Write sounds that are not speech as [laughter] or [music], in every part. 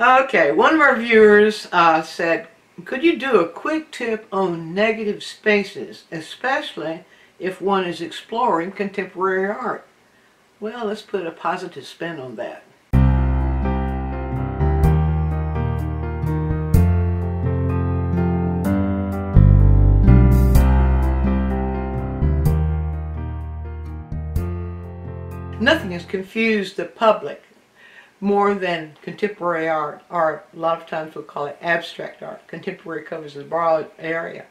Okay, one of our viewers uh, said, could you do a quick tip on negative spaces, especially if one is exploring contemporary art? Well, let's put a positive spin on that. Nothing has confused the public more than contemporary art, or a lot of times we'll call it abstract art. Contemporary covers a broad area.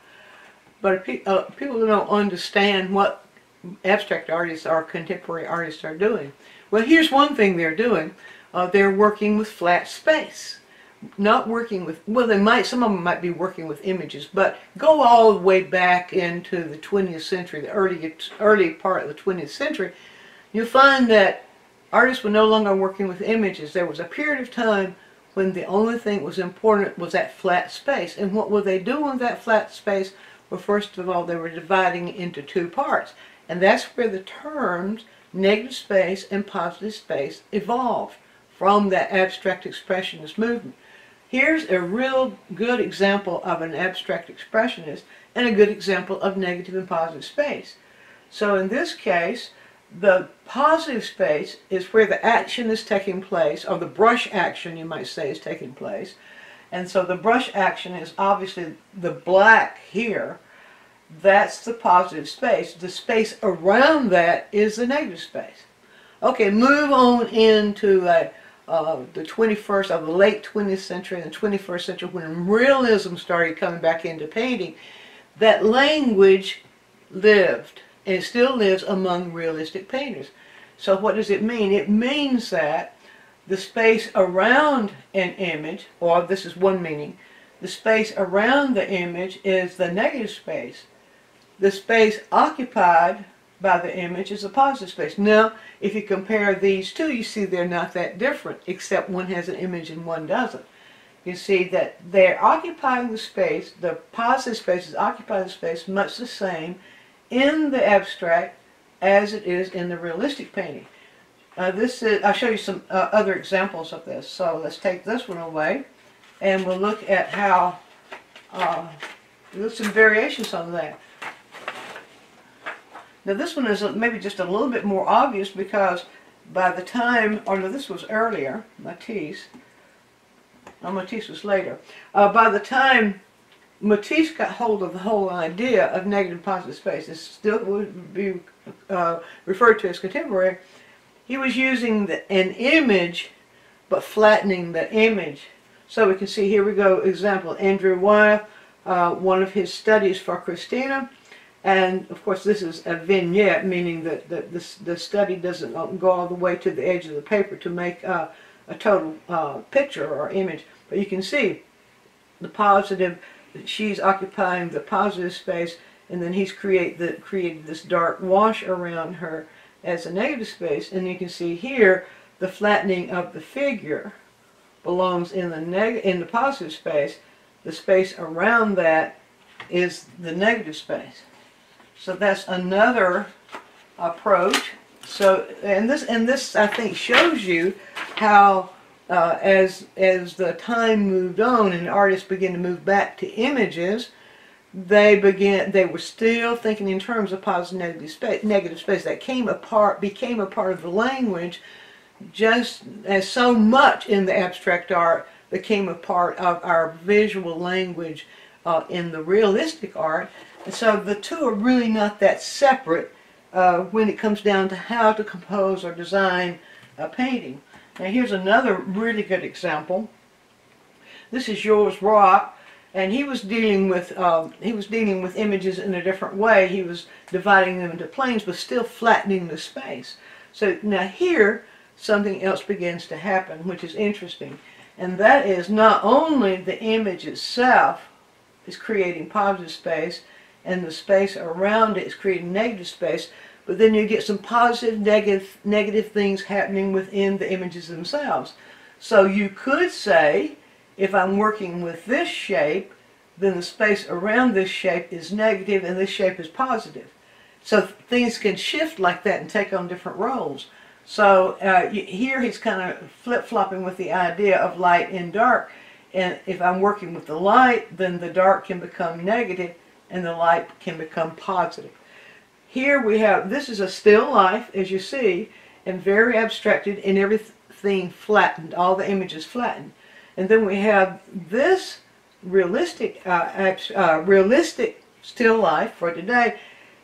But uh, people don't understand what abstract artists or contemporary artists are doing. Well, here's one thing they're doing. Uh, they're working with flat space. Not working with, well, they might, some of them might be working with images, but go all the way back into the 20th century, the early, early part of the 20th century, you'll find that artists were no longer working with images. There was a period of time when the only thing that was important was that flat space. And what were they doing with that flat space? Well, first of all, they were dividing into two parts. And that's where the terms negative space and positive space evolved from that abstract expressionist movement. Here's a real good example of an abstract expressionist and a good example of negative and positive space. So in this case, the positive space is where the action is taking place, or the brush action, you might say, is taking place. And so the brush action is obviously the black here. That's the positive space. The space around that is the negative space. Okay, move on into uh, uh, the 21st, of the late 20th century and the 21st century, when realism started coming back into painting, that language lived it still lives among realistic painters. So what does it mean? It means that the space around an image, or this is one meaning, the space around the image is the negative space. The space occupied by the image is the positive space. Now, if you compare these two, you see they're not that different, except one has an image and one doesn't. You see that they're occupying the space, the positive space is occupying the space much the same in the abstract as it is in the realistic painting. Uh, this is, I'll show you some uh, other examples of this. So let's take this one away and we'll look at how, uh, there's some variations on that. Now this one is maybe just a little bit more obvious because by the time, or no this was earlier, Matisse, no Matisse was later, uh, by the time Matisse got hold of the whole idea of negative positive space. It still would be uh, referred to as contemporary. He was using the, an image, but flattening the image. So we can see here we go, example, Andrew Wyeth, uh, one of his studies for Christina. And of course this is a vignette, meaning that the, the, the study doesn't go all the way to the edge of the paper to make uh, a total uh, picture or image. But you can see the positive she's occupying the positive space and then he's create the, created this dark wash around her as a negative space. And you can see here the flattening of the figure belongs in the neg in the positive space. The space around that is the negative space. So that's another approach. So and this and this I think shows you how uh, as as the time moved on and artists began to move back to images, they began they were still thinking in terms of positive negative space negative space that came apart became a part of the language just as so much in the abstract art became a part of our visual language uh, in the realistic art and so the two are really not that separate uh, when it comes down to how to compose or design a painting. Now here's another really good example. This is Georges Braque, and he was dealing with um, he was dealing with images in a different way. He was dividing them into planes, but still flattening the space. So now here, something else begins to happen, which is interesting, and that is not only the image itself is creating positive space, and the space around it is creating negative space, but then you get some positive, negative, negative things happening within the images themselves. So you could say, if I'm working with this shape, then the space around this shape is negative and this shape is positive. So things can shift like that and take on different roles. So uh, here he's kind of flip-flopping with the idea of light and dark. And if I'm working with the light, then the dark can become negative and the light can become positive. Here we have, this is a still life, as you see, and very abstracted and everything flattened, all the images flattened. And then we have this realistic, uh, uh, realistic still life for today.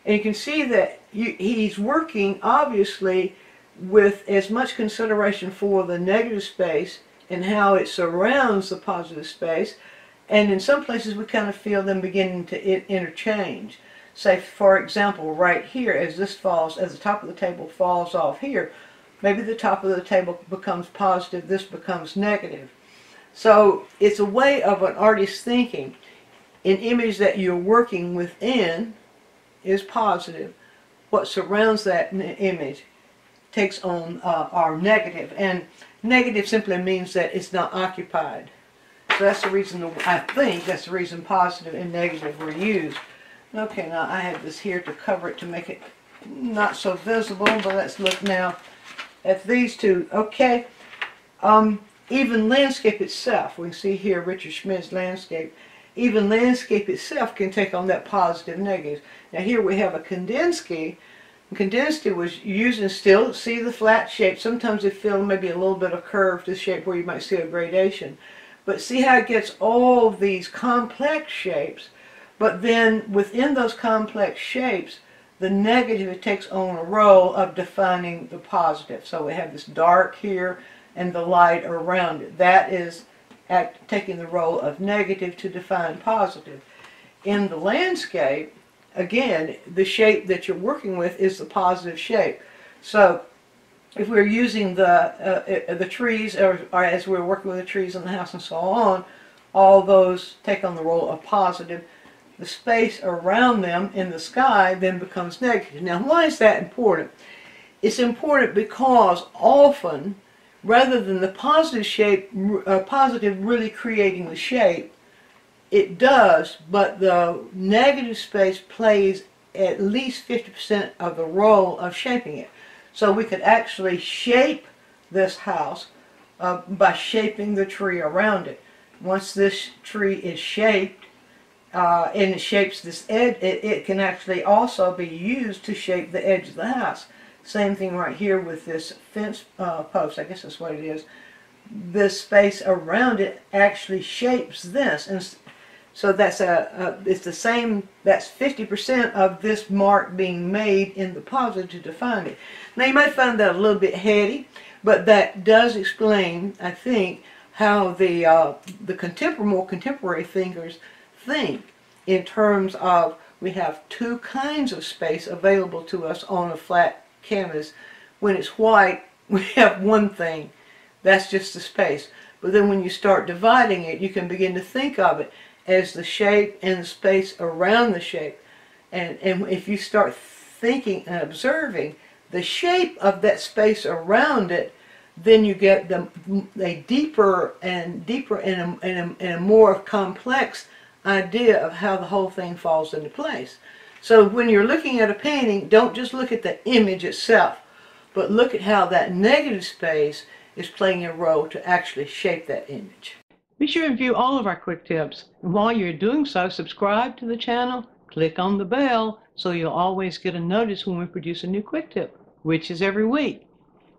And you can see that you, he's working, obviously, with as much consideration for the negative space and how it surrounds the positive space. And in some places we kind of feel them beginning to interchange. Say, for example, right here, as this falls, as the top of the table falls off here, maybe the top of the table becomes positive, this becomes negative. So it's a way of an artist thinking. An image that you're working within is positive. What surrounds that image takes on uh, negative. And negative simply means that it's not occupied. So that's the reason, I think, that's the reason positive and negative were used. Okay, now I have this here to cover it to make it not so visible, but let's look now at these two. Okay, um, even landscape itself, we can see here Richard Schmid's landscape, even landscape itself can take on that positive negative. Now here we have a Kandinsky. Kandinsky was using still, see the flat shape. Sometimes they feel maybe a little bit of curve to shape where you might see a gradation. But see how it gets all these complex shapes but then within those complex shapes, the negative it takes on a role of defining the positive. So we have this dark here and the light around it. That is taking the role of negative to define positive. In the landscape, again, the shape that you're working with is the positive shape. So if we're using the, uh, uh the trees, or, or as we're working with the trees in the house and so on, all those take on the role of positive the space around them in the sky then becomes negative. Now, why is that important? It's important because often, rather than the positive shape, uh, positive really creating the shape, it does, but the negative space plays at least 50% of the role of shaping it. So we could actually shape this house uh, by shaping the tree around it. Once this tree is shaped, uh, and it shapes this edge, it, it can actually also be used to shape the edge of the house. Same thing right here with this fence uh, post, I guess that's what it is. This space around it actually shapes this. And so that's a, a it's the same, that's 50% of this mark being made in the positive to define it. Now you might find that a little bit heady, but that does explain, I think, how the, uh, the contemporary, more contemporary thinkers think in terms of we have two kinds of space available to us on a flat canvas. When it's white, [laughs] we have one thing. That's just the space. But then when you start dividing it, you can begin to think of it as the shape and the space around the shape. And, and if you start thinking and observing the shape of that space around it, then you get the, a deeper and deeper and a, and a, and a more complex idea of how the whole thing falls into place. So when you're looking at a painting, don't just look at the image itself, but look at how that negative space is playing a role to actually shape that image. Be sure and view all of our quick tips. And while you're doing so, subscribe to the channel, click on the bell, so you'll always get a notice when we produce a new quick tip, which is every week.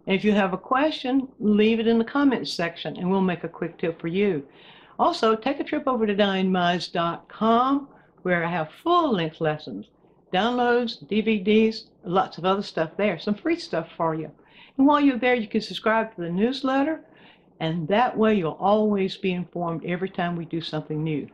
And if you have a question, leave it in the comments section and we'll make a quick tip for you. Also, take a trip over to diannemize.com where I have full-length lessons, downloads, DVDs, lots of other stuff there, some free stuff for you. And while you're there, you can subscribe to the newsletter, and that way you'll always be informed every time we do something new.